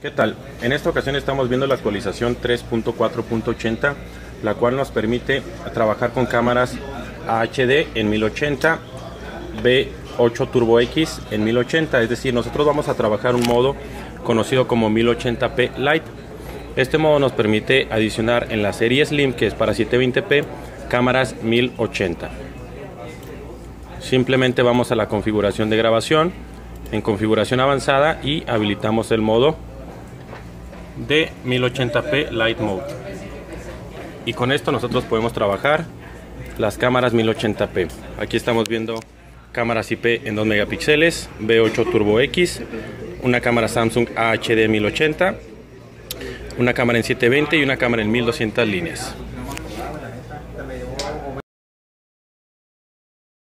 ¿Qué tal? En esta ocasión estamos viendo la actualización 3.4.80, la cual nos permite trabajar con cámaras HD en 1080, B8 Turbo X en 1080, es decir, nosotros vamos a trabajar un modo conocido como 1080p Lite. Este modo nos permite adicionar en la serie Slim, que es para 720p, cámaras 1080. Simplemente vamos a la configuración de grabación, en configuración avanzada y habilitamos el modo de 1080p Light Mode. Y con esto nosotros podemos trabajar las cámaras 1080p. Aquí estamos viendo cámaras IP en 2 megapíxeles, B8 Turbo X, una cámara Samsung AHD 1080, una cámara en 720 y una cámara en 1200 líneas.